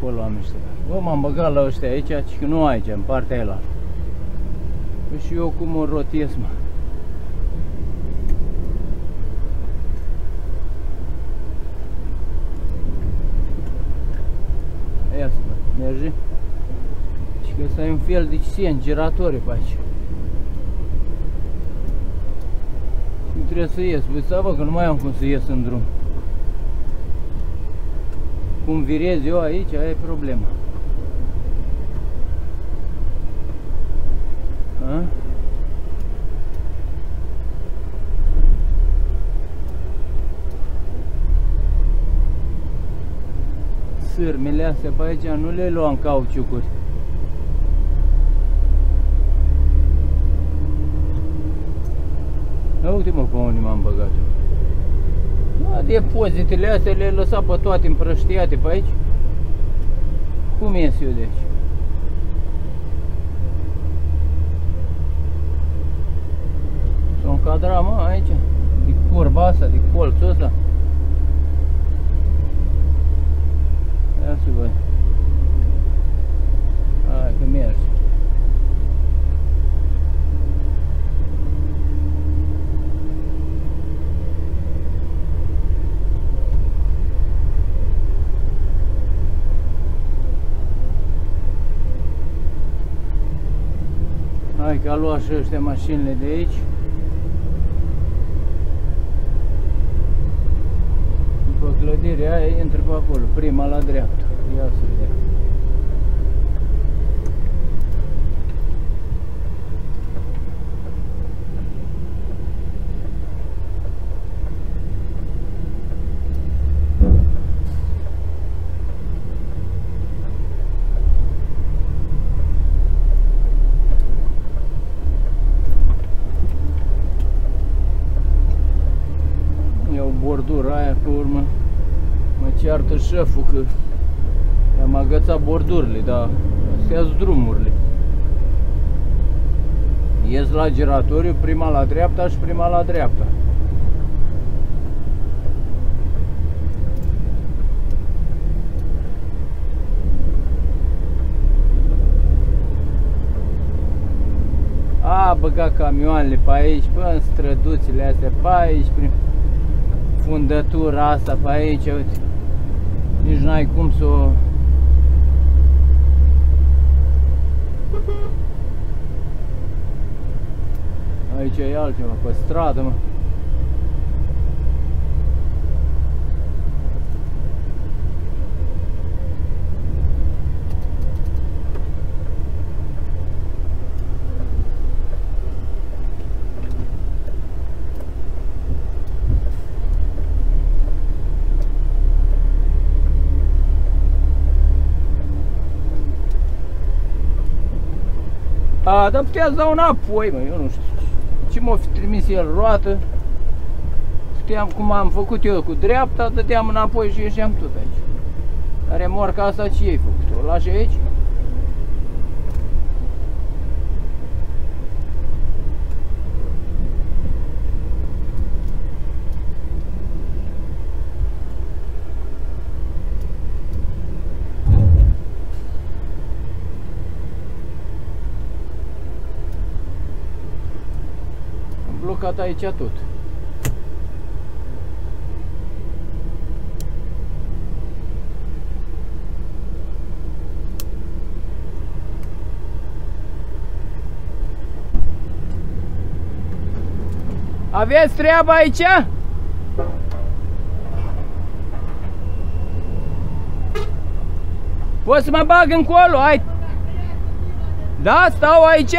Acolo am niște. Bă, m-am băgat la ăștia aici și că nu aici, în partea aia. Păi și eu cum o rotiez, mă. Ia să văd, merge? Și că ăsta e un fel de sien, giratorii pe aici. Și trebuie să ies, voi să văd că nu mai am cum să ies în drum. Cum virez eu aici, aia e problema. A? Sârmele astea pe aici nu le luam cauciucuri. Ia uite mă pe unde m-am băgat eu. Da, depozitele astea le-ai lăsat pe toate împrăștiate pe aici. Cum ies eu de aici? S-o încadra, mă, aici, de curba asta, de colțul ăsta. Ia să văd. Hai că merge. Hai că a luat și ăștia mașinile de aici. După clădirea aia intră pe acolo, prima la dreapta. Ia să vedem. Iau bordura aia pe urmă. Mă ceartă șeful că am agățat bordurile, dar astea sunt drumurile. Ies la giratoriu, prima la dreapta și prima la dreapta. A băgat camioanele pe aici, pe în străduțile astea, pe aici, prin fundătura asta pe aici, uite. Nici n-ai cum să o... Aici e altceva, pe stradă, mă. A, dar putea să dau înapoi, mă, eu nu știu. Ce m-a fi trimis el roată? Știam cum am făcut eu cu dreapta, dădeam înapoi și ieșeam tot aici. Dar remorca asta ce ai făcut? O lași aici? Am blocat aici tot. Aveți treabă aici? Poți să mă bag încolo, hai! Da, stau aici?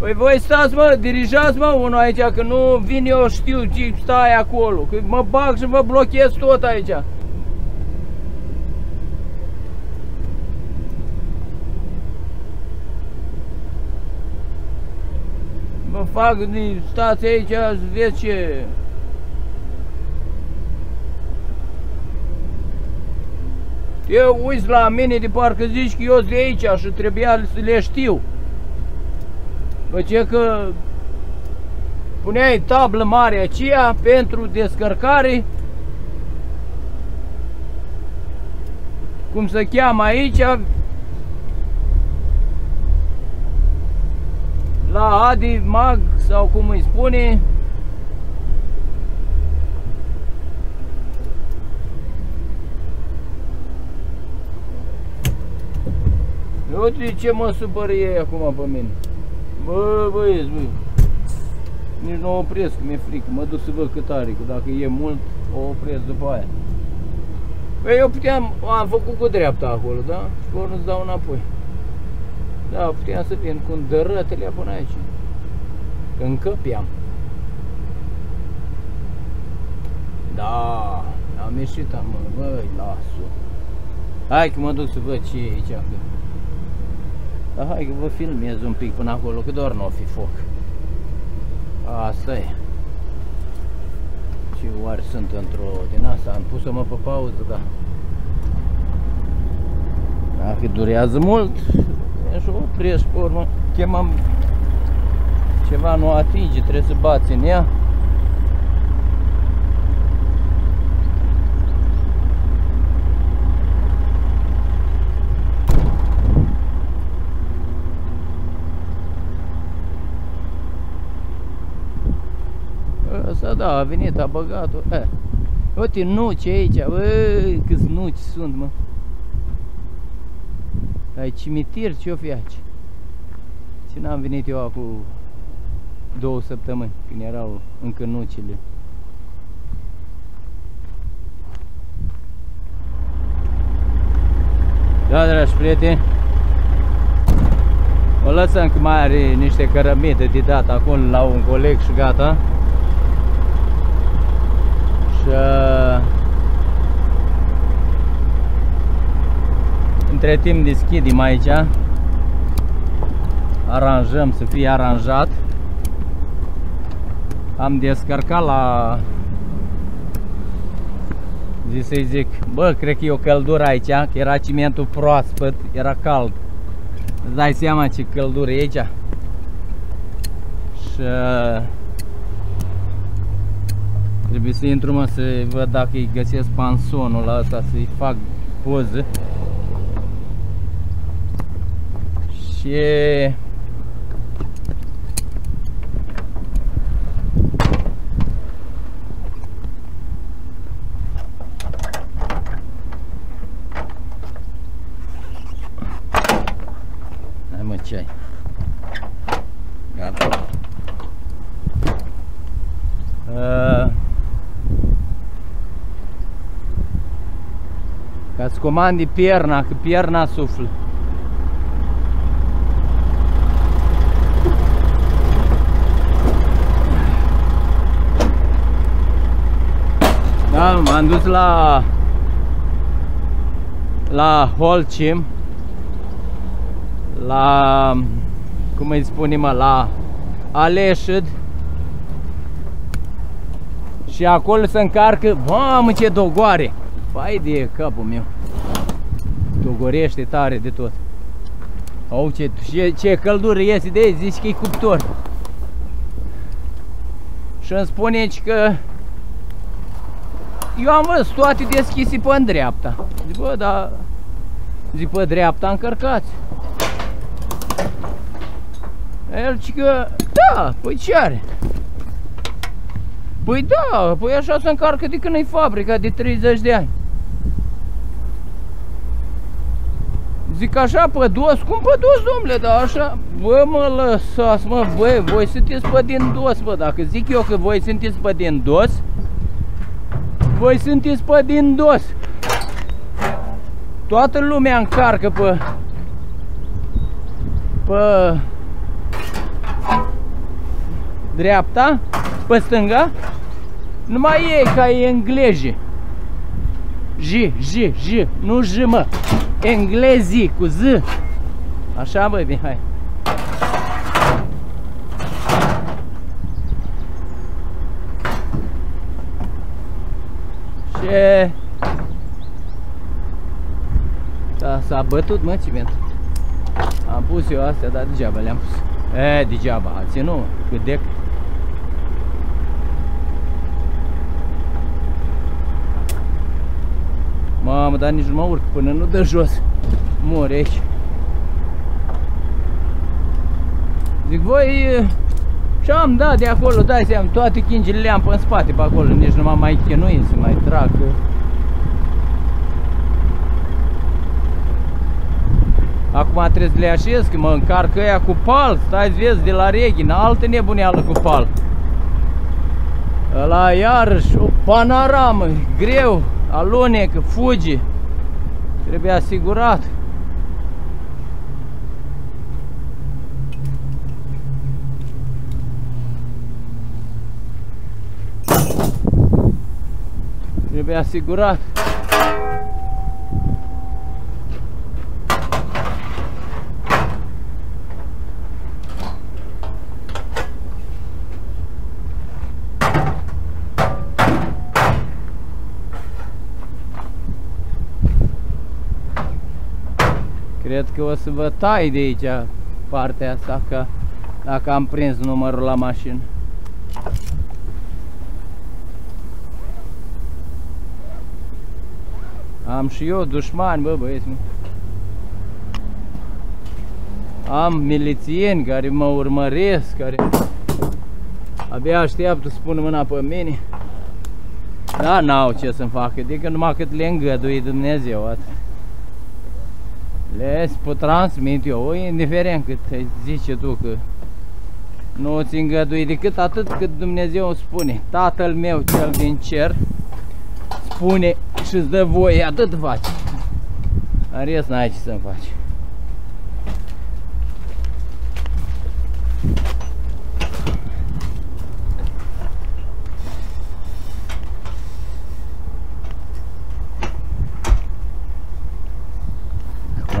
Păi voi stați mă, dirijați mă unul aici, că nu vin eu știu ce stai acolo, că mă bag și mă blochez tot aici. Mă fac, stați aici, să vezi ce... Eu uiți la mine de parcă zici că eu sunt de aici și trebuia să le știu. Bă, ce că puneai tablă mare aceea pentru descărcare. Cum se cheamă aici? La Adi Mag sau cum îi spune. Uite ce mă supără ei acum pe mine. Bă, băieți, bă. Nici nu o opresc, mi-e frică. Mă duc să văd cât are, că dacă e mult, o opresc după aia. Păi eu puteam, am făcut cu dreapta acolo, da? Și pe urmă dau înapoi. Da, puteam să vin cu dărătele până aici. Încăpeam. Da, am ieșit, am, băi, las-o. Hai că mă duc să văd ce e aici. Că... Dar hai că vă filmez un pic până acolo, că doar nu o fi foc. Asta e. Ce oare sunt într-o din asta? Am pus-o mă pe pauză, da. Dacă durează mult, și opresc pe urmă. Chemam ceva nu atinge, trebuie să bați în ea. Ăsta da, a venit, a băgat-o. Eh. Uite nuci aici, băi, câți nuci sunt, mă. Ai cimitir, ce-o fi aici? Ce n-am venit eu acum două săptămâni, când erau încă nucile. Da, dragi prieteni, o lăsăm că mai are niște cărămite de dat acolo la un coleg și gata. Și uh, între timp deschidem aici aranjăm să fie aranjat. Am descărcat la zi să-i zic bă, cred că e o căldură aici că era cimentul proaspăt, era cald. Îți dai seama ce căldură e aici? Și uh, trebuie să intru mă să văd dacă îi găsesc pansonul ăsta să-i fac poză și Hai mă, ce ai? Gata. Uh, Ca-ți comandi pierna, că pierna suflă. Da, m-am dus la la Holcim la cum îi spune mă, la Aleșid și acolo se încarcă, mamă ce dogoare Vai de capul meu Dogorește tare de tot Au ce, ce, ce căldură iese de aici, zici că e cuptor Și îmi spune că eu am văzut toate deschise pe în dreapta. Zic, bă, dar... Zic, pe dreapta încărcați. El zice că, da, păi ce are? Păi da, păi așa se încarcă de când e fabrica, de 30 de ani. Zic așa pe dos, cum pe dos, domnule, dar așa, bă, mă lăsați, mă, băi, voi sunteți pe din dos, bă, dacă zic eu că voi sunteți pe din dos, voi sunteți pe din dos. Toată lumea încarcă pe pe dreapta, pe stânga, numai ei ca e englezi. J, J, J, nu J, mă. Englezii cu Z. Așa, băi, hai. Și S-a bătut, mă, cimentul. Am pus eu astea, dar degeaba le-am pus. E, degeaba, a ținut, cât de... Mamă, dar nici nu mă urc până nu dă jos. Mor aici. Zic, voi și am dat de acolo, dai seama, toate chingile le-am pe în spate pe acolo, nici nu m-am mai chinuit să mai trag. Acum trebuie să le așez, că mă încarcă ea cu pal, stai vezi, de la Reghin, altă nebuneală cu pal. Ăla iarăși o panoramă, greu, alunecă, fugi. Trebuie asigurat. Trebuie asigurat. Cred că o să vă tai de aici partea asta, că dacă am prins numărul la mașină. Am și eu dușmani, bă, băieți, mă. Am milițieni care mă urmăresc, care abia așteaptă să pună mâna pe mine. Da, n-au ce să-mi facă, decât numai cât le îngădui Dumnezeu, atât. Le pot transmit eu, indiferent cât zice tu că nu ți îngădui decât atât cât Dumnezeu spune. Tatăl meu cel din cer spune și îți dă voie, atât faci. În rest n-ai ce să-mi faci.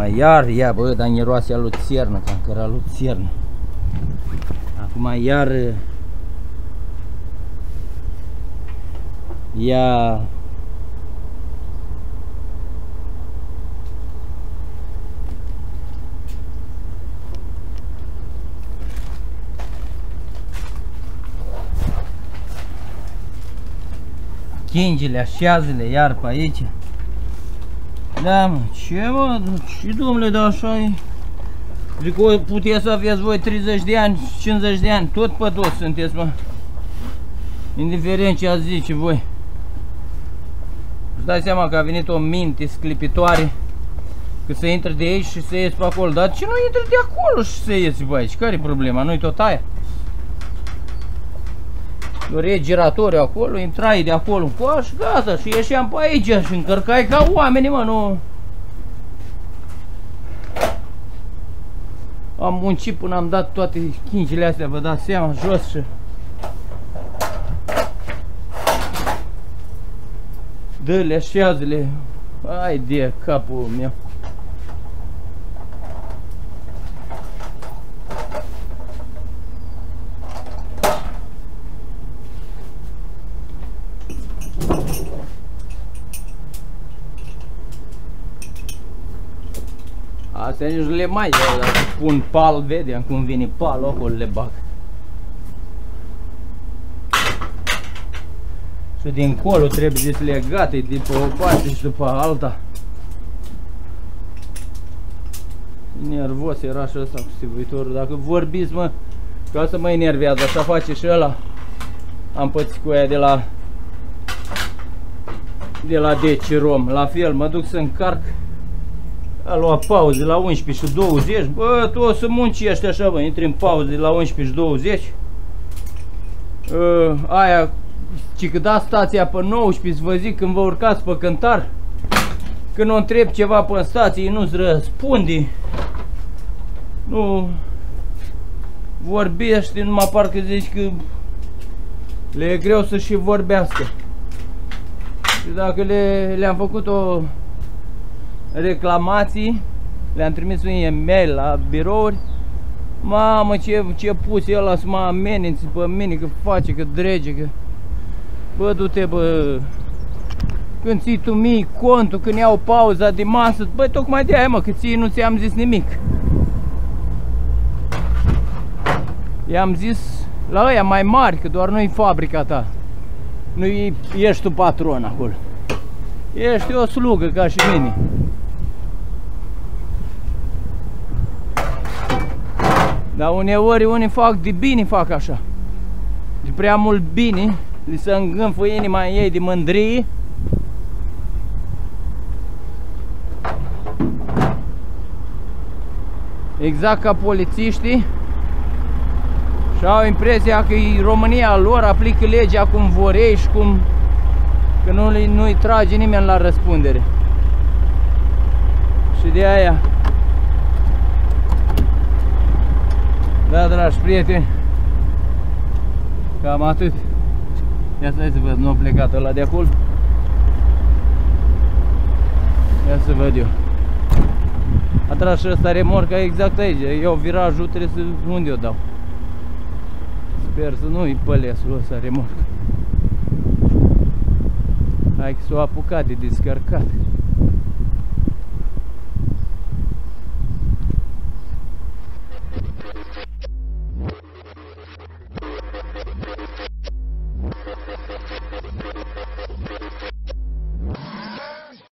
Acum iar, ia bă, dar miroase a luțiernă, cam că era luțiernă. Acum iar ia chingile, așează-le iar pe aici. Da, mă, ce mă, ce domnule, da așa e? Zic, o puteți să aveți voi 30 de ani, 50 de ani, tot pe toți sunteți, mă. Indiferent ce ați zice voi. Îți dai seama că a venit o minte sclipitoare că să intre de aici și să ies pe acolo. Dar ce nu intre de acolo și să ies pe aici? Care e problema? Nu-i tot aia? Ore giratori acolo, intrai de acolo în coaș, gata, și ieșeam pe aici și încărcai ca oameni, mă, nu... Am muncit până am dat toate chingile astea, vă dați seama, jos și... Dă-le, așează-le, ai de capul meu. Astea nici nu le mai iau, dacă pun pal, vedem cum vine palul, acolo le bag. Și dincolo trebuie deslegate de pe o parte și după alta. Nervos era și ăsta cu stivuitorul. Dacă vorbiți, mă, ca să mă enervează, așa face și ăla. Am pățit cu ea de la de la Deci Rom. La fel, mă duc să încarc a luat pauze la 11 și 20. Bă, tu o să munci ăștia așa, bă, intri în pauze la 11 și 20. Uh, aia, ci că da stația pe 19, să vă zic când vă urcați pe cântar. Când o întreb ceva pe stație, nu-ți răspunde. Nu vorbește, numai parcă zici că le e greu să și vorbească. Și dacă le, le-am făcut o reclamații, le-am trimis un e-mail la birouri. Mamă, ce, ce pus el ăla să mă amenințe pe mine, că face, că drege, că... Bă, du-te, bă... când ții tu mii contul, când iau pauza de masă, băi, tocmai de aia, mă, că ție nu ți-am zis nimic. I-am zis la ăia mai mari, că doar nu-i fabrica ta. Nu ești tu patron acolo. Ești o slugă ca și mine. Dar uneori unii fac de bine, fac așa. De prea mult bine, li se îngânfă inima în ei de mândrie. Exact ca polițiștii și au impresia că e România lor, aplică legea cum vor ei și cum că nu-i nu trage nimeni la răspundere. Și de aia Da, dragi prieteni Cam atât. Ia să văd, nu a plecat ăla de acolo. Ia să văd eu. A tras și ăsta remorca exact aici. Eu virajul trebuie să... unde o dau? Sper să nu-i pălesul ăsta remorca Hai că s-o apucat de descărcat